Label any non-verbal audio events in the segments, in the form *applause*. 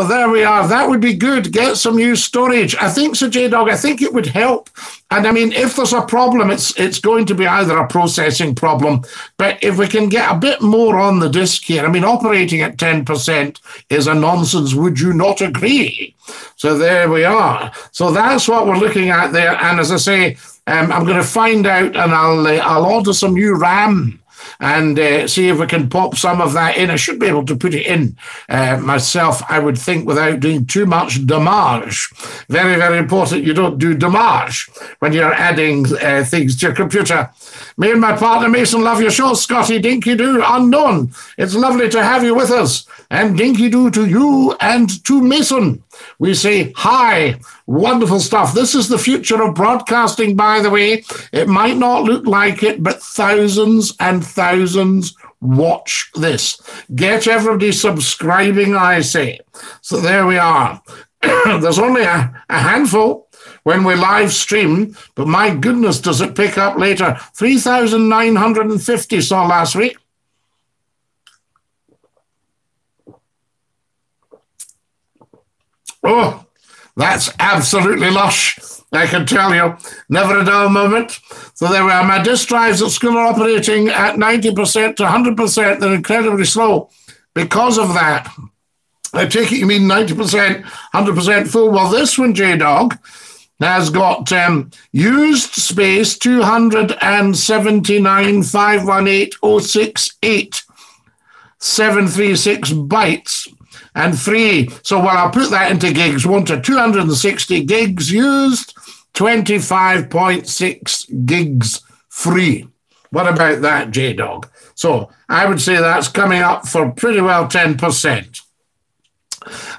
Well, there we are. That would be good. Get some new storage. I think so, J Dog. I think it would help. And I mean, if there's a problem, it's it's going to be either a processing problem. But if we can get a bit more on the disk here, I mean, operating at ten percent is a nonsense. Would you not agree? So there we are. So that's what we're looking at there. And as I say, um, I'm going to find out, and I'll uh, I'll order some new RAM and uh, see if we can pop some of that in. I should be able to put it in uh, myself, I would think, without doing too much damage. Very, very important you don't do damage when you're adding uh, things to your computer. Me and my partner Mason love your show, Scottie Dinky Doo Unknown. It's lovely to have you with us. And Dinky Doo to you and to Mason. We say hi. Wonderful stuff. This is the future of broadcasting, by the way. It might not look like it, but thousands and thousands watch this. Get everybody subscribing, I say. So there we are. *coughs* There's only a, a handful when we live stream, but my goodness, does it pick up later? 3,950 saw last week. Oh, that's absolutely lush. I can tell you, never a dull moment. So there we are. My disk drives at school are operating at 90% to 100%. They're incredibly slow because of that. I take it you mean 90%, 100% full. Well, this one, J Dog, has got um, used space 279 518 736 bytes and free. So, well, I'll put that into gigs. One to 260 gigs used, 25.6 gigs free. What about that, J Dog? So, I would say that's coming up for pretty well 10%.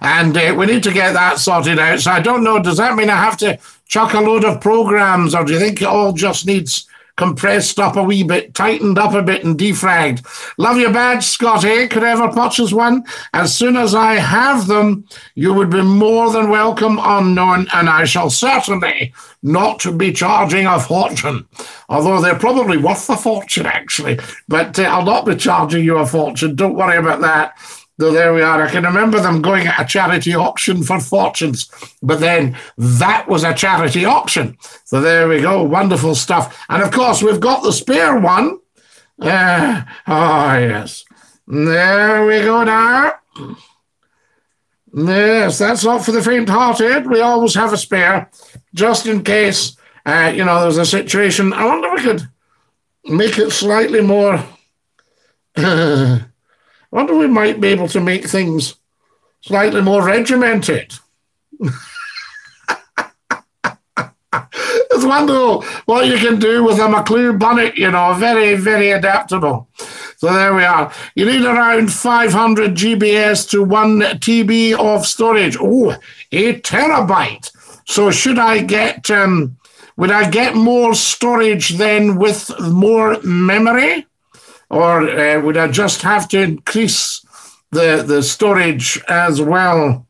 And uh, we need to get that sorted out. So, I don't know, does that mean I have to chuck a load of programs, or do you think it all just needs compressed up a wee bit, tightened up a bit, and defragged. Love your badge, Scottie. Could I ever purchase one? As soon as I have them, you would be more than welcome unknown, and I shall certainly not be charging a fortune. Although they're probably worth a fortune, actually. But uh, I'll not be charging you a fortune. Don't worry about that. So there we are. I can remember them going at a charity auction for fortunes, but then that was a charity auction. So there we go. Wonderful stuff. And of course, we've got the spare one. Uh, oh, yes. There we go now. Yes, that's not for the faint hearted. We always have a spare just in case, uh, you know, there's a situation. I wonder if we could make it slightly more. *clears throat* I wonder if we might be able to make things slightly more regimented. *laughs* it's wonderful what you can do with a McClue bonnet, you know, very, very adaptable. So there we are. You need around 500 GBS to 1 TB of storage. Oh, a terabyte. So should I get, um, would I get more storage then with more memory? Or uh, would I just have to increase the, the storage as well?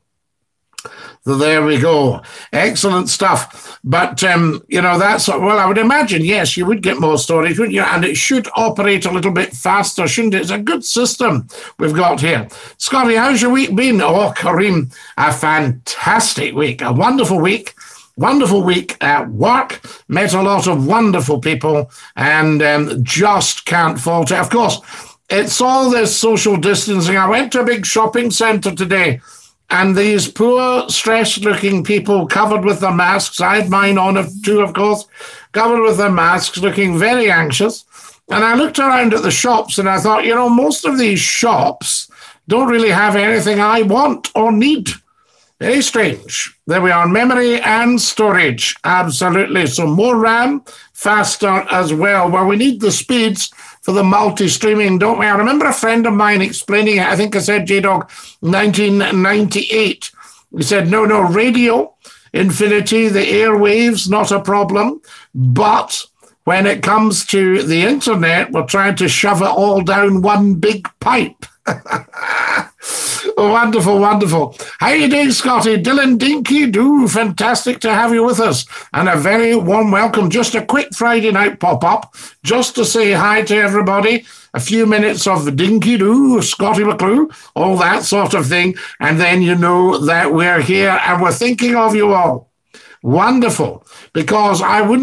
So there we go. Excellent stuff. But, um, you know, that's, well, I would imagine, yes, you would get more storage, wouldn't you? And it should operate a little bit faster, shouldn't it? It's a good system we've got here. Scottie, how's your week been? Oh, Kareem, a fantastic week, a wonderful week wonderful week at work, met a lot of wonderful people, and um, just can't fault it. Of course, it's all this social distancing. I went to a big shopping centre today, and these poor, stressed looking people covered with their masks, I had mine on too, of course, covered with their masks, looking very anxious. And I looked around at the shops and I thought, you know, most of these shops don't really have anything I want or need. Very strange. There we are, memory and storage. Absolutely. So more RAM, faster as well. Well, we need the speeds for the multi-streaming, don't we? I remember a friend of mine explaining it. I think I said JDog 1998. He said, no, no, radio, infinity, the airwaves, not a problem. But when it comes to the internet, we're trying to shove it all down one big pipe. *laughs* wonderful, wonderful. How you doing, Scottie? Dylan Dinky Doo, fantastic to have you with us. And a very warm welcome. Just a quick Friday night pop-up, just to say hi to everybody. A few minutes of Dinky Doo, Scottie McClue, all that sort of thing. And then you know that we're here and we're thinking of you all. Wonderful. Because I wouldn't